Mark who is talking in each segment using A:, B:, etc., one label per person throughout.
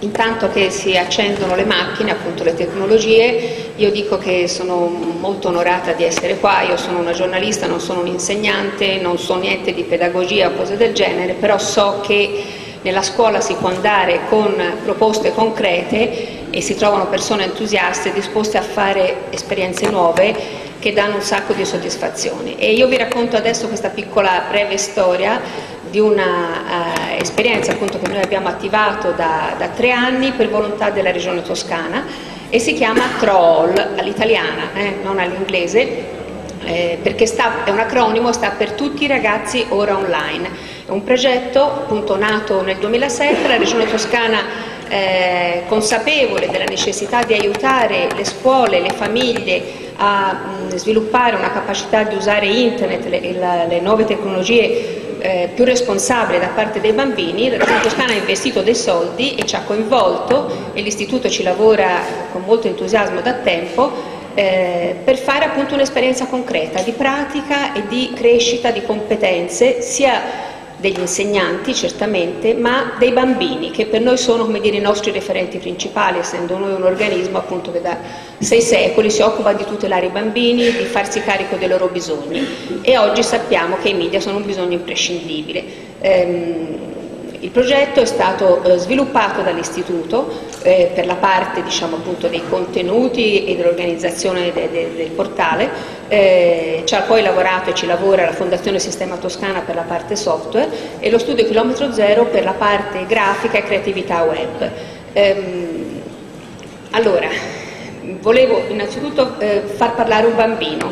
A: intanto che si accendono le macchine, appunto le tecnologie, io dico che sono molto onorata di essere qua, io sono una giornalista, non sono un insegnante, non so niente di pedagogia o cose del genere, però so che nella scuola si può andare con proposte concrete e si trovano persone entusiaste disposte a fare esperienze nuove che danno un sacco di soddisfazioni. E io vi racconto adesso questa piccola breve storia di un'esperienza uh, che noi abbiamo attivato da, da, tre anni per volontà della Regione Toscana e si chiama Troll all'italiana, eh, non all'inglese, eh, perché sta, è un acronimo, sta per tutti i ragazzi ora online. È un progetto appunto nato nel 2007, la Regione Toscana eh, consapevole della necessità di aiutare le scuole, le famiglie a mh, sviluppare una capacità di usare internet, le, la, le nuove tecnologie eh, più responsabile da parte dei bambini, la Regione Toscana ha investito dei soldi e ci ha coinvolto e l'Istituto ci lavora con molto entusiasmo da tempo eh, per fare appunto un'esperienza concreta di pratica e di crescita di competenze sia degli insegnanti certamente, ma dei bambini che per noi sono dire, i nostri referenti principali, essendo noi un organismo appunto che da sei secoli si occupa di tutelare i bambini, di farsi carico dei loro bisogni e oggi sappiamo che i media sono un bisogno imprescindibile. Ehm, il progetto è stato eh, sviluppato dall'Istituto eh, per la parte diciamo, dei contenuti e dell'organizzazione de, de, del portale, eh, ci ha poi lavorato e ci lavora la Fondazione Sistema Toscana per la parte software e lo studio Chilometro Zero per la parte grafica e creatività web. Ehm, allora, volevo innanzitutto far parlare un bambino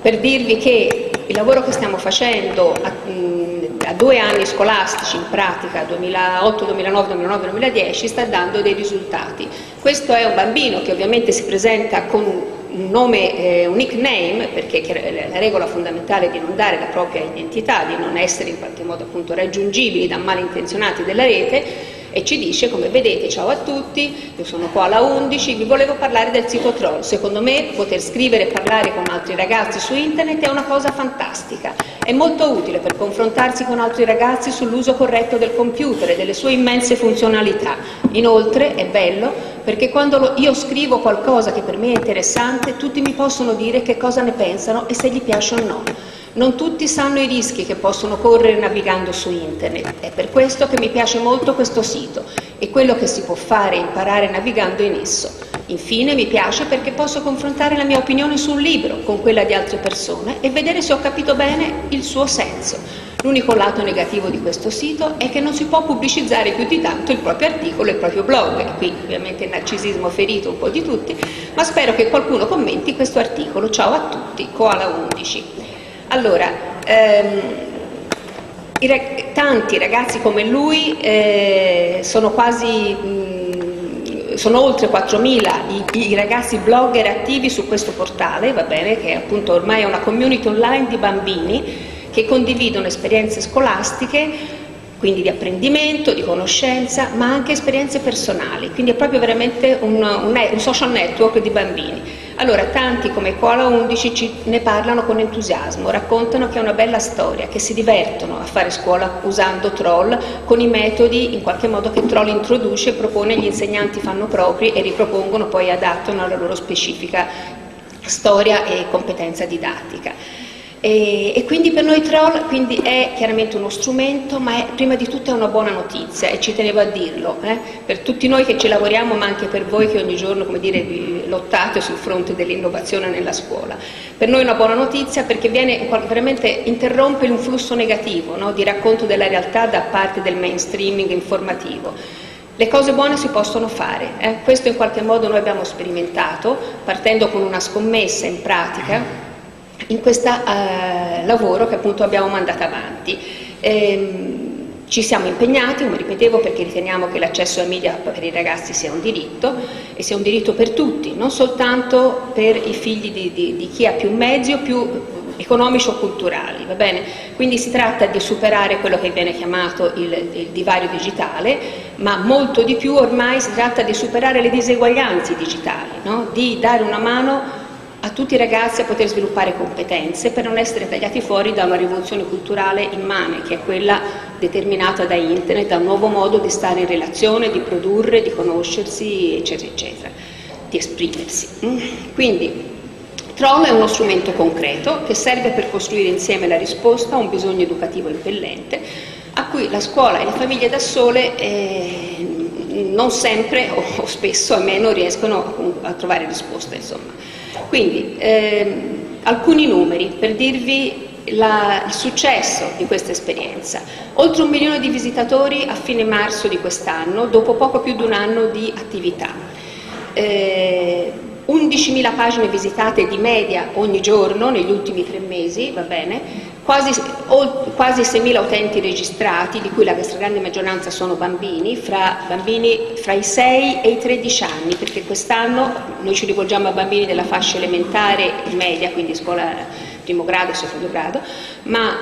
A: per dirvi che il lavoro che stiamo facendo a due anni scolastici in pratica, 2008, 2009, 2009, 2010, sta dando dei risultati. Questo è un bambino che ovviamente si presenta con un nome, eh, un nickname, perché la regola fondamentale è di non dare la propria identità, di non essere in qualche modo appunto raggiungibili da malintenzionati della rete, e ci dice come vedete ciao a tutti, io sono qua alla 11, vi volevo parlare del sito troll, secondo me poter scrivere e parlare con altri ragazzi su internet è una cosa fantastica, è molto utile per confrontarsi con altri ragazzi sull'uso corretto del computer e delle sue immense funzionalità, inoltre è bello perché quando io scrivo qualcosa che per me è interessante tutti mi possono dire che cosa ne pensano e se gli piace o no. Non tutti sanno i rischi che possono correre navigando su internet, è per questo che mi piace molto questo sito e quello che si può fare e imparare navigando in esso. Infine mi piace perché posso confrontare la mia opinione su un libro con quella di altre persone e vedere se ho capito bene il suo senso. L'unico lato negativo di questo sito è che non si può pubblicizzare più di tanto il proprio articolo e il proprio blog, e qui ovviamente il narcisismo ferito un po' di tutti, ma spero che qualcuno commenti questo articolo. Ciao a tutti, Koala 11. Allora, ehm, i, tanti ragazzi come lui eh, sono quasi, mh, sono oltre 4.000 i, i, ragazzi blogger attivi su questo portale, va bene, che appunto ormai è una community online di bambini che condividono esperienze scolastiche quindi di apprendimento, di conoscenza, ma anche esperienze personali, quindi è proprio veramente un, un, un social network di bambini. Allora, tanti come Kuala 11 ci, ne parlano con entusiasmo, raccontano che è una bella storia, che si divertono a fare scuola usando Troll con i metodi in qualche modo che Troll introduce, propone, gli insegnanti fanno propri e ripropongono, poi adattano alla loro specifica storia e competenza didattica. E, e, quindi per noi Troll quindi è chiaramente uno strumento, ma è, prima di tutto è una buona notizia e ci tenevo a dirlo, eh? per tutti noi che ci lavoriamo, ma anche per voi che ogni giorno dire, lottate sul fronte dell'innovazione nella scuola. Per noi è una buona notizia perché viene, veramente interrompe un flusso negativo no? di racconto della realtà da parte del mainstreaming informativo. Le cose buone si possono fare, eh? questo in qualche modo noi abbiamo sperimentato partendo con una scommessa in pratica in questo eh, lavoro che appunto abbiamo mandato avanti. Ehm, ci siamo impegnati, come ripetevo, perché riteniamo che l'accesso ai media per i ragazzi sia un diritto e sia un diritto per tutti, non soltanto per i figli di, di, di chi ha più mezzi o più economici o culturali, va bene? Quindi si tratta di superare quello che viene chiamato il, il, divario digitale, ma molto di più ormai si tratta di superare le diseguaglianze digitali, no? di dare una mano a tutti i ragazzi a poter sviluppare competenze per non essere tagliati fuori da una rivoluzione culturale immane, che è quella determinata da internet, da un nuovo modo di stare in relazione, di produrre, di conoscersi, eccetera, eccetera, di esprimersi. Mm? Quindi Troll è uno strumento concreto che serve per costruire insieme la risposta a un bisogno educativo impellente a cui la scuola e le famiglie da sole eh, non sempre o, spesso almeno riescono a trovare risposta. Insomma. Quindi ehm, alcuni numeri per dirvi la, il successo di questa esperienza. Oltre un milione di visitatori a fine marzo di quest'anno, dopo poco più di un anno di attività. Eh, 11.000 pagine visitate di media ogni giorno negli ultimi tre mesi, va bene, quasi, quasi 6.000 utenti registrati, di cui la stragrande maggioranza sono bambini fra, bambini fra, i 6 e i 13 anni, perché quest'anno noi ci rivolgiamo a bambini della fascia elementare e media, quindi scuola primo grado e secondo grado, ma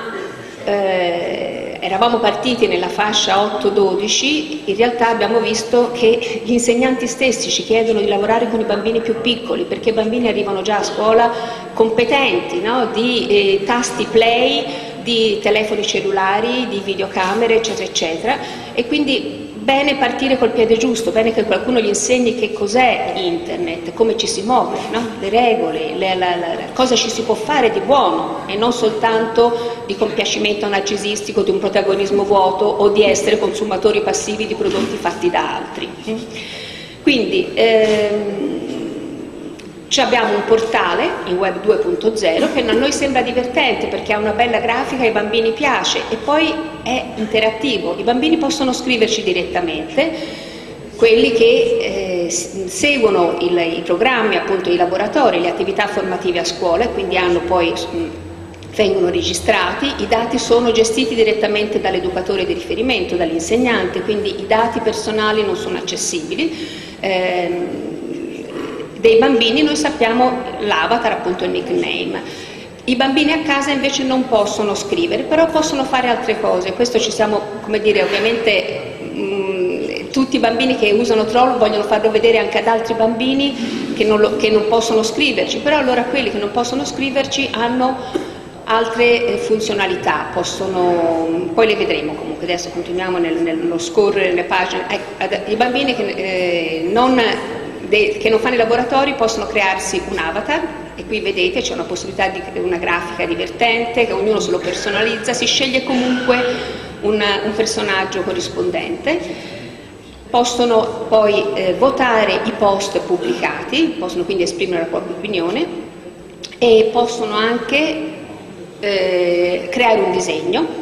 A: eh, eravamo partiti nella fascia 8-12, in realtà abbiamo visto che gli insegnanti stessi ci chiedono di lavorare con i bambini più piccoli, perché i bambini arrivano già a scuola competenti no? di eh, tasti play, di telefoni cellulari, di videocamere, eccetera, eccetera, e quindi bene partire col piede giusto, bene che qualcuno gli insegni che cos'è internet, come ci si muove, no? le regole, le, la, la, cosa ci si può fare di buono e non soltanto di compiacimento narcisistico, di un protagonismo vuoto o di essere consumatori passivi di prodotti fatti da altri. Quindi ehm, abbiamo un portale in web 2.0 che a noi sembra divertente perché ha una bella grafica, ai bambini piace e poi è interattivo, i bambini possono scriverci direttamente, quelli che eh, seguono il, i programmi, appunto i laboratori, le attività formative a scuola e quindi hanno poi mh, vengono registrati, i dati sono gestiti direttamente dall'educatore di riferimento, dall'insegnante, quindi i dati personali non sono accessibili. Eh, dei bambini noi sappiamo l'avatar, appunto il nickname. I bambini a casa invece non possono scrivere, però possono fare altre cose. Questo ci siamo, come dire, ovviamente mh, mm, tutti i bambini che usano troll vogliono farlo vedere anche ad altri bambini che non, lo, che non possono scriverci, però allora quelli che non possono scriverci hanno altre eh, funzionalità, possono, poi le vedremo comunque, adesso continuiamo nel, nello scorrere le pagine, ecco, i bambini che eh, non che non fanno i laboratori possono crearsi un avatar e qui vedete c'è una possibilità di una grafica divertente che ognuno se lo personalizza, si sceglie comunque un, un personaggio corrispondente. Possono poi eh, votare i post pubblicati, possono quindi esprimere la propria opinione e possono anche eh, creare un disegno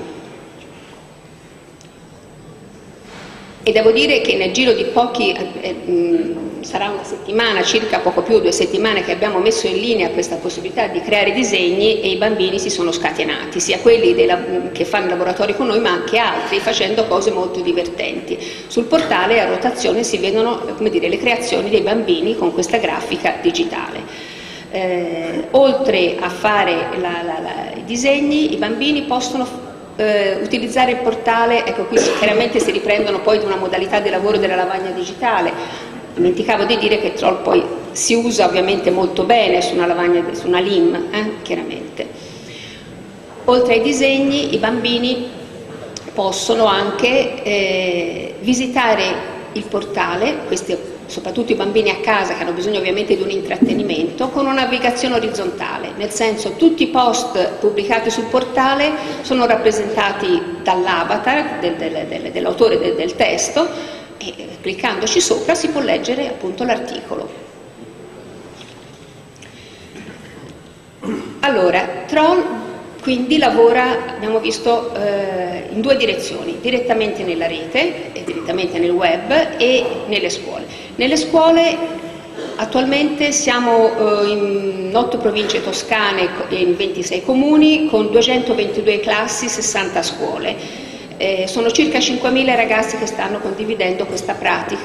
A: e devo dire che nel giro di pochi, eh, eh, sarà una settimana, circa poco più, due settimane che abbiamo messo in linea questa possibilità di creare disegni e i bambini si sono scatenati, sia quelli dei, che fanno laboratori con noi ma anche altri facendo cose molto divertenti. Sul portale a rotazione si vedono dire, le creazioni dei bambini con questa grafica digitale. Eh, oltre a fare la, la, la, i disegni, i bambini possono eh, utilizzare il portale, ecco qui chiaramente si riprendono poi di una modalità di lavoro della lavagna digitale, dimenticavo di dire che Troll poi si usa ovviamente molto bene su una, lavagna, su una LIM, eh, chiaramente. Oltre ai disegni i bambini possono anche eh, visitare il portale, questi soprattutto i bambini a casa che hanno bisogno ovviamente di un intrattenimento, con una navigazione orizzontale, nel senso tutti i post pubblicati sul portale sono rappresentati dall'avatar del, del, del, dell'autore del, testo e cliccandoci sopra si può leggere appunto l'articolo. Allora, Troll quindi lavora, abbiamo visto, eh, in due direzioni, direttamente nella rete, direttamente nel web e nelle scuole. Nelle scuole attualmente siamo eh, in 8 province toscane e in 26 comuni con 222 classi, 60 scuole. Eh, sono circa 5.000 ragazzi che stanno condividendo questa pratica.